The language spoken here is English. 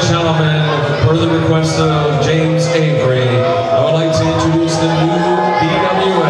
and gentlemen, per the request of James Avery, I would like to introduce the new BWA.